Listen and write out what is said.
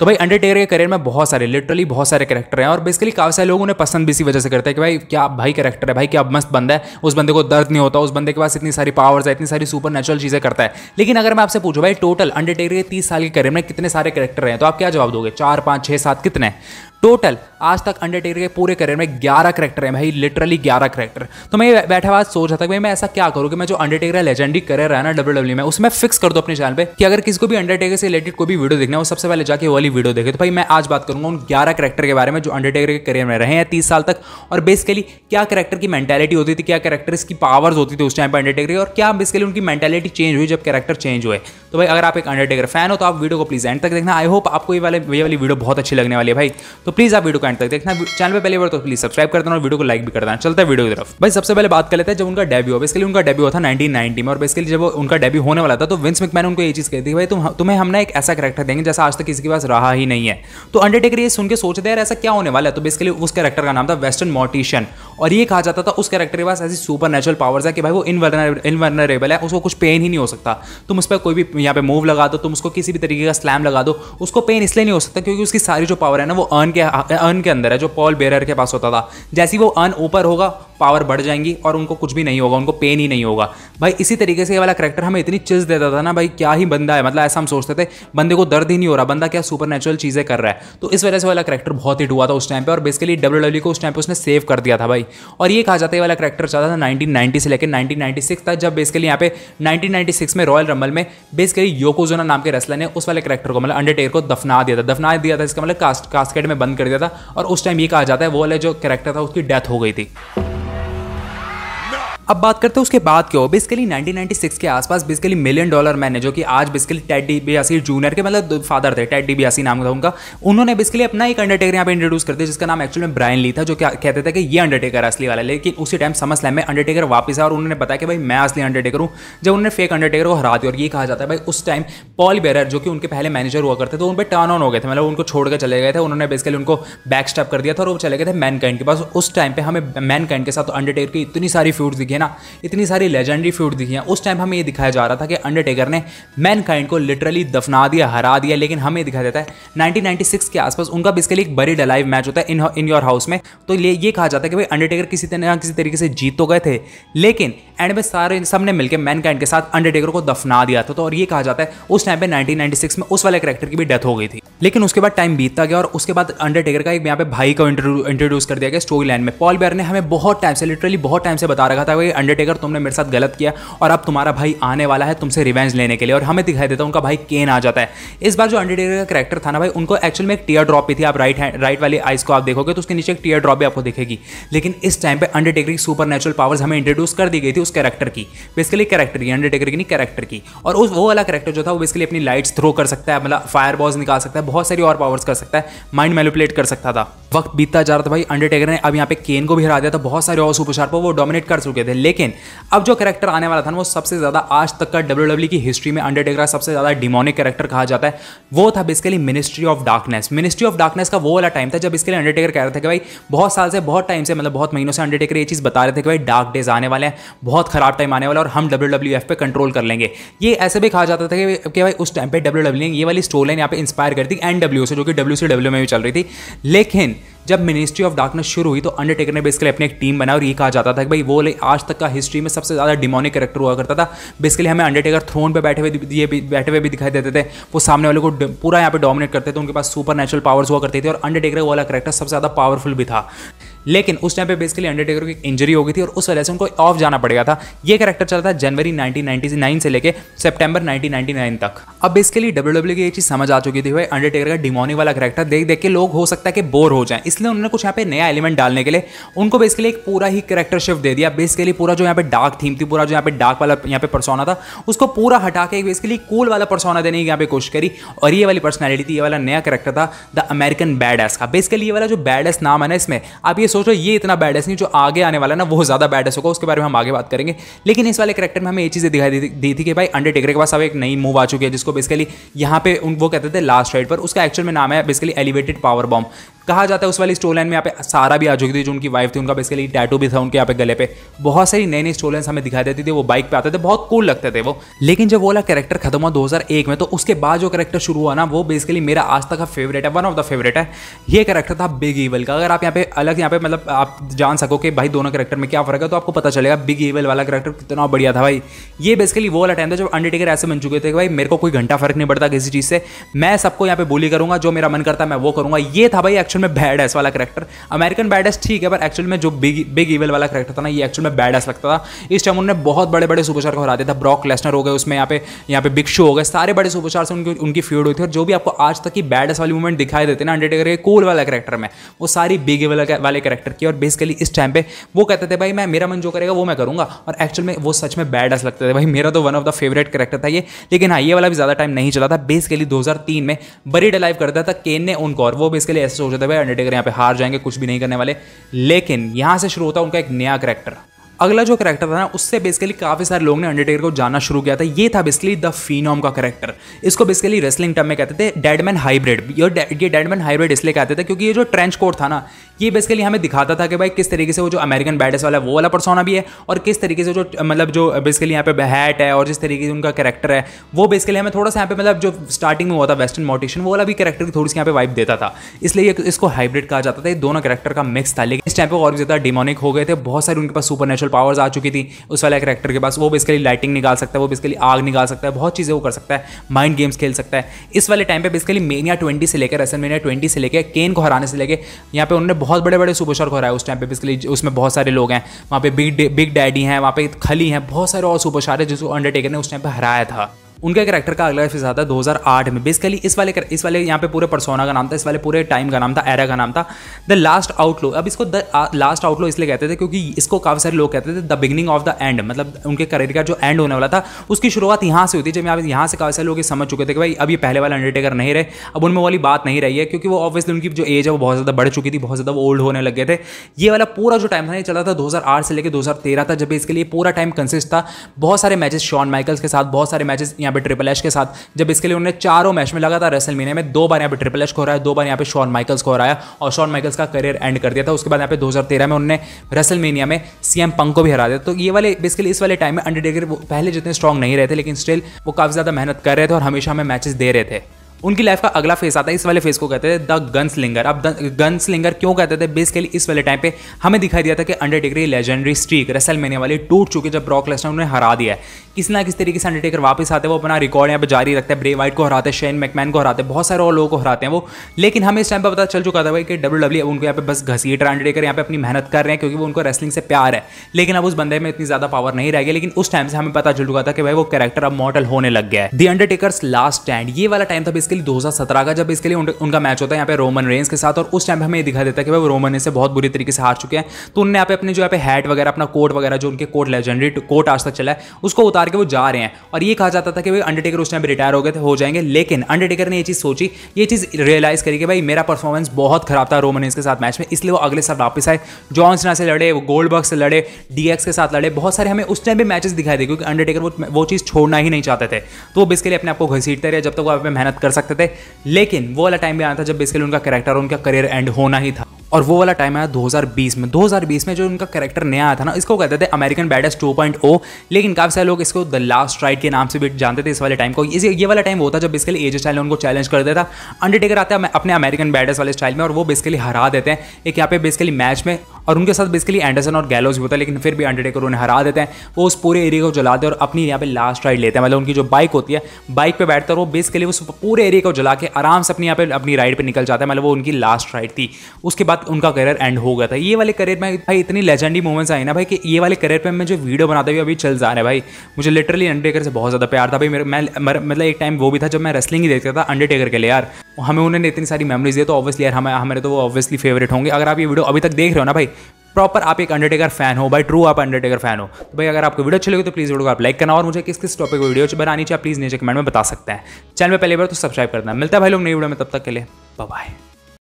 तो भाई अंडरटेकर के करियर में बहुत सारे लिटरली बहुत सारे करेक्टर हैं और बेसिकली काफ़ी सारे लोग उन्हें पसंद भी इसी वजह से करते हैं कि भाई, क्या भाई करेक्टर है? भाई, क्या मस्त बंदा है? उस बंदे को दर्द नहीं होता, उस बंदे के पास इतनी सारी पावर्स है, इतनी सारी सुपर नेचुरल चीज़ें करता है। लेकिन अगर मैं आपसे पूछूँ, भाई टोटल अंडरटेकर के तीस साल के करियर में कितने सारे करेक्टर हैं? तो आप क्या जवाब दोगे? चार, पाँच छः सात कितने टोटल आज तक अंडरटेकर के पूरे करियर में 11 करेक्टर हैं भाई लिटरली 11 करेक्टर तो मैं बैठा बाद सोच रहा था कि भाई मैं ऐसा क्या करूँ कि मैं जो अंडरटेकर लेजेंडरी करियर है ना डब्ल्यू डब्ल्यू में, उसमें फिक्स कर दो अपने चैनल पे कि अगर किसी को भी अंडरटेकर से रिलेटेड कोई भी वीडियो देखना है सबसे पहले जाके वाली वीडियो देखे। तो भाई मैं आज बात करूँगा उन ग्यारह करेक्टर के बारे में जो अंडरटेकर के करियर में रहे हैं तीस साल तक। और बेसिकली क्या करेक्टर की मेंटेलिटी होती थी, क्या करेक्टर की पावर्स होती थी उस टाइम पर अंडरटेकर और क्या बेसिकली उनकी मेंटेलिटी चेंज हुई जब करेक्टर चेंज हुए। तो भाई अगर आप एक अंडरटेकर फ़ैन हो तो आप वीडियो को प्लीज़ एंड तक देखना। आई होप आपको ये वाले, ये वाली वीडियो बहुत अच्छी लगने वाली है भाई। तो प्लीज़ आप वीडियो को एंड तक देखना। चैनल पर पहले बार तो प्लीज़ सब्सक्राइब कर देना और वीडियो को लाइक भी कर देना चलता है वीडियो की तरफ़। भाई, सबसे पहले बात कर लेते हैं, जब उनका डेब्यू हुआ। बेसिकली उनका डेब्यू था 1990 में और बेसिकली जब उनका डेब्यू होने वाला था तो विंस मैन उनको ये चीज़ कहती थी भाई, तुम, तुम्हें हमने एक ऐसा करेक्टर देंगे, जैसा आज तक किसी के पास रहा ही नहीं है। तो अंडरटेकर ये सुन के सोचते यार, ऐसा क्या होने वाला है? तो बेसिकली उस कैरेक्टर का नाम था वेस्टर्न मोटिशियन और ये कहा जाता था, उस कैरेक्टर के पास ऐसी सुपर नेचुरल पावर्स है कि भाई, वो इनवर्नरेबल है, उसको कुछ पेन ही नहीं हो सकता। तुम उस पर कोई भी यहाँ पे मूव लगा दो, तुम उसको किसी भी तरीके का स्लैम लगा दो, उसको पेन इसलिए नहीं हो सकता क्योंकि उसकी सारी जो पावर है ना, वो अर्न के अर्न के अंदर है, जो पॉल बेरर के पास होता था। जैसे ही वो अर्न ऊपर होगा पावर बढ़ जाएँगी और उनको कुछ भी नहीं होगा, उनको पेन ही नहीं होगा। भाई, इसी तरीके से ये वाला करेक्टर हमें इतनी चिज देता था ना, भाई, क्या ही बंदा है मतलब ऐसा हम सोचते थे, बंदे को दर्द ही नहीं हो रहा, बंदा क्या सुपर चीज़ें कर रहा है। तो इस वजह से वाला करेक्टर बहुत हिट हुआ था उस टाइम पे और बेसिकली डब्ल्यू डब्ल्यू को उस टाइम पे उसने सेव कर दिया था भाई। और ये कहा जाता है वाला करेक्टर चलता था नाइनटीन से लेकर नाइनटीन तक, जब बेसिकली यहाँ पे नाइनटीन में रॉयल रंबल में बेसिकली योकोजोना नाम के रेसलर ने उस वाले करेक्टर को मतलब अंडरटेकर को दफना दिया था, दफना दिया था इसका मतलब कास्ट कास्केट में कर दिया था और उस टाइम ये कहा जाता है, वो वाले जो करेक्टर था, उसकी डेथ हो गई थी। अब बात करते हैं उसके बाद क्यों बेसिकली 1996 के आसपास बेसिकली मिलियन डॉलर मैन है, जो कि आज basically Ted DiBiase junior के मतलब फादर थे टेड डी बियासी नाम था उनका। उन्होंने बेसिकली अपना एक अंडरटेकर यहाँ पे इंट्रोड्यूस कर दिया, जिसका नाम एक्चुअली में ब्रायन ली था, जो क्या कहते थे कि ये अंडरटेकर असली वाला। लेकिन उसी टाइम समझ स्लैम में अंडरटेकर वापस आया और उन्होंने बताया कि भाई, मैं असली अंडरटेकर हूँ। जब उन्होंने फेक अंडरटेकर को हरा दिया और ये कहा जाता है, भाई, उस टाइम पॉल बेरर जो कि उनके पहले मैनेजर हुआ करते तो उन पर टर्न ऑन हो गए थे। मतलब उनको छोड़ कर चले गए थे, उन्होंने बेसिकली उनको बैक स्टेप कर दिया था और वो चले गए थे मैन के पास। उस टाइम पे हमें मैन के साथ अंडरटेकर की इतनी सारी फ्यूड्स दिखी ना, इतनी सारी लेजेंडरी फ्यूड दिखी हैं। उस टाइम हमें ये दिखाया जा रहा था कि अंडरटेकर ने मैन को लिटरली दफना दिया, हरा दिया, लेकिन हमें दिखाया जाता है 1996 के आसपास उनका बेसिकली एक बड़ी डलाइव मैच होता है इन इन योर हाउस में। तो ये ये कहा जाता है कि भाई अंडरटेकर किसी तरह किसी तरीके से जीत तो गए थे, लेकिन एंड में सारे सबने मिलकर मैन के साथ अंडरटेकर को दफना दिया था। तो और ये कहा जाता है, उस टाइम पे 1996 में उस वाले करेक्टर की भी डेथ हो गई थी। लेकिन उसके बाद टाइम बीतता गया और उसके बाद अंडरटेकर का एक यहाँ पे भाई को इंट्रोड्यूस कर दिया गया स्टोरी लाइन में। पॉल बेयर ने हमें बहुत टाइम से लिटरली बहुत टाइम से बता रखा था भाई अंडरटेकर तुमने मेरे साथ गलत किया और अब तुम्हारा भाई आने वाला है तुमसे रिवेंज लेने के लिए और हमें दिखाई देता है उनका भाई केन आ जाता है। इस बार जो अंडरटेकर का करेक्टर था ना भाई, उनको एक्चुअल में एक टीयर ड्रॉप भी थी, आप राइट हैंड राइट वाली आइस को आप देखोगे तो उसके नीचे एक टीयर ड्रॉप भी आपको दिखेगी। लेकिन इस टाइम पे अंडरटेकर की सुपर नेचुरल पावर्स हमें इंट्रोड्यूस कर दी गई थी उस कैरेक्टर की। बेसिकली कैरेक्टर की अंडरटेकर की नहीं कैरेक्टर की। और उस, वो वाला कैरेक्टर जो था, वो बेसिकली अपनी लाइट्स थ्रो कर सकता है मतलब फायर बॉल्स निकाल सकता है, बहुत सारी और पावर्स कर सकता है माइंड मैनिपुलेट कर सकता था। वक्त बीतता जा रहा था भाई अंडरटेकर ने अब यहाँ पे केन को भी हरा दिया था, बहुत सारे और सुपर स्टार वो डोमिनेट कर चुके थे। लेकिन अब जो कैरेक्टर आने वाला था ना, वो सबसे ज़्यादा आज तक का डब्ल्यू डब्ल्यू की हिस्ट्री में अंडरटेकर सबसे ज़्यादा डिमोनिक कैरेक्टर कहा जाता है। वो था basically ministry of darkness ministry of darkness का वो वाला टाइम था जब इसके लिए अंडरटेकर कह रहे थे कि भाई, बहुत साल से, बहुत टाइम से मतलब बहुत महीनों से अंडरटेकर ये चीज़ बता रहे थे कि भाई डार्क डेज़ आने वाले हैं, बहुत खराब टाइम आने वाला और हम डब्ल्यू डब्ल्यू एफ़ पे कंट्रोल कर लेंगे। ये ऐसे भी कहा जाता था कि भाई, उस टाइम पे डब्ल्यू डब्ल्यू ने ये वाली स्टोरी लाइन यहाँ पे इंस्पायर कर दी एन डब्ल्यू से, जो कि डब्ल्यू सी डब्ल्यू में भी चल रही थी। लेकिन जब मिनिस्ट्री ऑफ़ डार्कनेस शुरू हुई तो अंडरटेकर ने बेसिकली अपनी एक टीम बनाई और ये कहा जाता था कि भाई, वो आज तक का हिस्ट्री में सबसे ज़्यादा डिमोनिक करेक्टर हुआ करता था। बेसिकली हमें अंडरटेकर थ्रोन पर बैठे हुए बैठे हुए भी दिखाई देते थे। वो सामने वाले को पूरा यहाँ पे डोमिनेट करते थे, उनके पास सुपर नेचुरल पावर्स हुआ करती थी और अंडरटेकर वाला करेक्टर सबसे ज़्यादा पावरफुल भी था। लेकिन उस टाइम पे बेसिकली अंडरटेकर की इंजरी हो गई थी और उस वजह से उनको ऑफ़ जाना पड़ेगा था। ये कैरेक्टर चला था जनवरी 1999 से लेके सितंबर 1999 तक। अब बेसिकली डब्ल्यू डब्ल्यू की ये चीज़ समझ आ चुकी थी भाई अंडरटेकर का डिमोनी वाला कैरेक्टर देख देख के लोग हो सकता है कि बोर हो जाए। इसलिए उन्होंने कुछ यहाँ पे नया एलिमेंट डालने के लिए उनको बेसिकली एक पूरा ही करेक्टर शिफ्ट दे दिया। बेसिकली पूरा जो यहाँ पे डार्क थीम थी, पूरा जो यहाँ पे डार्क वाला यहाँ पे परसोना था, उसको पूरा हटा के बेसिकली कूल वाला परसोना देने की यहाँ पे कोशिश करी और ये वाली पर्सनैलिटी थी ये वाला नया करेक्टर था द अमेरिकन बैड का। बेसिकली ये वाला जो बैड नाम है ना इसमें, आप ये सोचो, ये इतना बैड बैडस नहीं, जो आगे आने वाला ना, वो ज़्यादा बैडस होगा, उसके बारे में हम आगे बात करेंगे। लेकिन इस वाले करेक्टर में हमें ये चीज़ें दिखाई दी थी कि भाई अंडरटेकर के पास अब एक नई मूव आ चुकी है, जिसको बेसिकली यहाँ पे वो कहते थे लास्ट राइड पर, उसका एक्चुअल में नाम है बेसिकली एलिवेटेड पावर बॉम्ब कहा जाता है उस वाली स्टोर लाइन में यहाँ पे सारा भी आ चुकी थी, जो उनकी वाइफ थी, उनका बेसिकली टैटू भी था उनके यहाँ पे गले पे। बहुत सारी नई नई स्टोर लाइन हमें दिखाई देती थी, वो बाइक पे आते थे, बहुत कूल लगते थे वो। लेकिन जब वो वाला कैरेक्टर खत्म हुआ 2001 में तो उसके बाद जो कैरेक्टर शुरू हुआ ना, वो बेसिकली मेरा आज तक का फेवरेट है वन ऑफ़ द फेवरेट है। ये कैरेक्टर था बिग ईवल का। अगर आप यहाँ पे अलग यहाँ पे मतलब आप जान सको कि भाई दोनों कैरेक्टर में क्या फ़र्क है तो आपको पता चलेगा बिग ईवल वाला कैरेक्टर कितना बढ़िया था भाई। ये बेसिकली वो वाला टाइम था जब अंडरटेकर ऐसे बन चुके थे भाई मेरे को कोई घंटा फ़र्क नहीं पड़ता किसी चीज़ से। मैं सबको यहाँ पे बोली करूँगा, जो मेरा मन करता है मैं वो करूँगा। ये था भाई एक्चुअल में बैड एस वाला करेक्टर अमेरिकन बैड एस ठीक है, पर एक्चुअल में जो बिग बिग ईवल वाला करेक्टर था ना, ये एक्चुअल में बैड एस लगता था। इस टाइम उन्होंने बहुत बड़े बड़े सुपरस्टार को हरा दिया था। ब्रॉक लेसनर हो गए, उसमें यहाँ पे यहाँ पे बिग शो हो गए, सारे बड़े सुपरस्टार से उनकी उनकी फ़ीड हुई थी। और जो भी आपको आज तक की बैड एस वाली मूवमेंट दिखाई देते ना अंडरटेकर के कूल वाला करेक्टर में, वो सारी बिग ईवल वाले करेक्टर की। और बेसिकली इस टाइम पे वो कहते थे, भाई, मैं, मेरा मन जो करेगा, वो मैं करूँगा। और एक्चुअल में वो सच में बैड एस लगते थे। भाई, मेरा तो one of the favourite character था ये। लेकिन हाँ ये वाला भी ज़्यादा टाइम नहीं चला था। बेसिकली 2003 में बरी डिलाइव करता था केन ने उनको, और वो बेसिकली ऐसे सोचते थे भाई अंडरटेकर यहाँ पे हार जाएँगे, कुछ भी नहीं करने वाले। लेकिन यहाँ से शुरू होता है उनका एक नया करेक्टर अगला जो करेक्टर था ना, उससे बेसिकली काफ़ी सारे लोगों ने अंडरटेकर को जानना शुरू किया था। ये था बेसिकली द फीनोम का करेक्टर इसको बेसिकली रेसलिंग टर्म में कहते थे डेडमैन हाइब्रिड ये डेडमैन हाइब्रिड इसलिए कहते थे क्योंकि ये जो ट्रेंच कोट था ना ये बेसिकली हमें दिखाता था कि भाई किस तरीके से वो जो अमेरिकन बैडस वाला वो वाला परसोना भी है और किस तरीके से जो मतलब जो बेसिकली यहाँ पे हैट है और जिस तरीके से उनका करेक्टर है, वो बेसिकली हमें थोड़ा सा यहाँ पे मतलब जो स्टार्टिंग में हुआ था वेस्टर्न मोटिशन वो वाला भी करेक्टर की थोड़ी सी यहाँ पे वाइब देता था। इसलिए इसको हाइब्रिड कहा जाता था। ये दोनों करेक्टर का मिक्स था। लेकिन इस टाइम पर और ज़्यादा डिमोनिक हो गए थे। बहुत सारे उनके पास सुपर नेचुरल पावर्स आ चुकी थी उस वाले करेक्टर के पास। वो बेसिकली लाइटिंग निकाल सकता है, वो बेसिकली आग निकाल सकता है, बहुत चीज़ें वो कर सकता है माइंड गेम्स खेल सकता है। इस वाले टाइम पर बेसिकली मेनिया ट्वेंटी से लेकर एस मेनिया ट्वेंटी से लेकर केन को हराने से लेकर यहाँ पे उन्होंने बहुत बड़े बड़े सुपर स्टार हो रहा है उस टाइम पे बेसिकली उसमें बहुत सारे लोग हैं, वहाँ पे बिग बिग डैडी हैं, वहाँ पे खली हैं, बहुत सारे और सुपर स्टार है जिसको अंडरटेकर ने उस टाइम पे हराया था। उनका कैरेक्टर का अगला एपिसोड आता है 2008 में। बेसिकली इस वाले इस वाले यहाँ पे पूरे परसोना का नाम था, इस वाले पूरे टाइम का नाम था एरा का नाम था। द लास्ट आउटलो अब इसको द लास्ट आउटलो इसलिए कहते थे क्योंकि इसको काफ़ी सारे लोग कहते थे the beginning of the end मतलब उनके करियर का जो एंड होने वाला था, उसकी शुरुआत यहाँ से होती है जब यहाँ यहाँ से काफ़ी सारे लोग समझ चुके थे कि भाई, अब ये पहले वाला अंडरटेकर नहीं रहे, अब उनमें वाली बात नहीं रही है, क्योंकि वो ऑब्वियसली उनकी जो एज है, वो बहुत ज़्यादा बढ़ चुकी थी, बहुत ज़्यादा ओल्ड होने लगे थे। ये वाला पूरा जो टाइम था, ये चला था दो हज़ार आठ से लेकर दो था, जब इसके लिए पूरा टाइम कंसिस्ट था। बहुत सारे मैचेस शॉन माइकल्स के साथ, बहुत सारे मैचेस यहाँ पे ट्रिपल एच के साथ। जब इसके लिए उन्होंने चारों मैच में लगातार रेसल मीने में दो बार यहाँ पे ट्रिपल एच को हराया, दो बार यहाँ पे शॉन माइकल्स को हराया और शॉन माइकल्स का करियर एंड कर दिया था। उसके बाद यहाँ पे 2013 में उन्होंने रेसल मीनिया में सीएम पंक को भी हरा दिया। तो ये वाले बेसिकली इस वाले टाइम में अंडरटेकर पहले जितने स्ट्रॉन्ग नहीं रहे थे, लेकिन स्टिल वो काफ़ी ज़्यादा मेहनत कर रहे थे और हमेशा हमें मैचेस दे रहे थे। उनकी लाइफ का अगला फेस आता है, इस वाले फेस को कहते थे द गन स्लिंगर अब गन स्लिंगर क्यों कहते थे? बेसिकली इस वाले टाइम पे हमें दिखाई दिया था कि अंडरटेकर लेजेंडरी स्ट्रीक रेसल मेने वाली टूट चुके जब ब्रॉक लेसनर उन्हें हरा दिया है। किसी ना किस तरीके से अंडरटेकर वापस आते हैं, वो अपना रिकॉर्ड यहाँ पर जारी रखते हैं ब्रे वाइट को हराते हैं शेन मैकमैन को हराते हैं, बहुत सारे और लोगों को हराते हैं वो। लेकिन हमें इस टाइम पर पता चल चुका था भाई कि डब्ल्यू डब्ल्यू उनको यहाँ पे बस घसीट रहा अंडरटेकर यहाँ पे अपनी मेहनत कर रहे हैं, क्योंकि वो उनको रेसलिंग से प्यार है। लेकिन अब उस बंदे में इतनी ज़्यादा पावर नहीं रह गई, लेकिन उस टाइम से हमें पता चल चुका था कि भाई वो कैरेक्टर अब मॉडल होने लग गया है। दी अंडरटेकर लास्ट स्टैंड ये वाला टाइम था बेसिकली दो का का जब इसके लिए उनका मैच होता है यहाँ पे रोमन रेंज के साथ, और उस टाइम हमें दिखा देता है कि वो रोमन से बहुत बुरी तरीके से हार चुके हैं। तो उन्होंने यहाँ पे अपने जो यहाँ पे हैट वगैरह, अपना कोट वगैरह, जो उनके कोट लेजेंडरी कोट आज तक चला है, उसको उतार के वो जा रहे हैं। और ये कहा जाता था कि भाई अंडरटेकर उस टाइम रिटायर हो गए थे, हो जाएँगे। लेकिन अंडरटेकर ने ये चीज़ सोची, ये चीज़ रियलाइज़ करी कि भाई मेरा परफॉर्मेंस बहुत खराब था रोमन के साथ मैच में, इसलिए वो अगले साल वापस आए। जॉन्सना से लड़े, वो गोल्ड से लड़े डीएक्स के साथ लड़े, बहुत सारे हमें उस टाइम भी मैचेस दिखाई दे, क्योंकि अंडरटेकर वो वो चीज़ छोड़ना ही नहीं चाहते थे। तो वो बेसिकली अपने आप को घसीटते रहे, जब तक वो आप मेहनत कर सकते थे। लेकिन वो वाला टाइम भी आया था जब बेसिकली उनका करेक्टर उनका करियर एंड होना ही था। और वो वाला टाइम आया 2020 में। 2020 में जो उनका कैरेक्टर नया आया था ना, इसको कहते थे अमेरिकन बैडस 2.0 लेकिन काफ़ी सारे लोग इसको द लास्ट राइड के नाम से भी जानते थे इस वाले टाइम को। इस, ये वाला टाइम होता जब बेसिकली एज स्टाइल उनको चैलेंज कर देता अंडरटेकर आता है अपने अमेरिकन बैडस वाले स्टाइल में और वो बेसिकली हरा देते हैं। एक यहाँ पे बेसिकली मैच में और उनके साथ बेसिकली एंडरसन और गैलोज भी होता है, लेकिन फिर भी अंडरटेकर उन्हें हरा देते हैं, वो उस पूरे एरिया को जलाते हैं और अपनी यहाँ पे लास्ट राइड लेते हैं। मतलब उनकी जो बाइक होती है बाइक पे बैठते हैं वो बेसिकली उस पूरे एरिया को जला के आराम से अपनी यहाँ पे अपनी राइड पर निकल जाता है। मतलब वो उनकी लास्ट राइड थी। उसके बाद उनका करियर एंड हो गया था। ये वाले करियर में भाई इतनी लेजेंडी मोमेंट्स आई ना भाई कि ये वाले करियर पर मैं जो वीडियो बनाते हुए अभी चल जा रहे हैं भाई, मुझे लिटरली अंडरटेकर से बहुत ज़्यादा प्यार था। भाई मेरे, मैं मतलब एक टाइम वो भी था जब मैं रेसलिंग ही देखता था अंडरटेकर के लिए यार। हमें उन्होंने इतनी सारी मेमोरीज दी तो ऑब्वियसली यार हमें, हमारे तो वो ऑब्वियसली फेवरेट होंगे। अगर आप ये वीडियो अभी तक देख रहे हो ना भाई प्रॉपर आप एक अंडरटेकर फ़ैन हो भाई ट्रू आप अंडरटेकर फ़ैन हो। तो भाई अगर आपको वीडियो अच्छी लगे तो प्लीज़ वीडियो को आप लाइक करना और मुझे किस किस टॉपिक वीडियो बनानी चाहिए प्लीज़ नीचे कमेंट में बता सकते हैं। चैनल में पहले बार तो सब्सक्राइब करना। मिलता है भाई लोग नई वीडियो में, तब तक के लिए बाय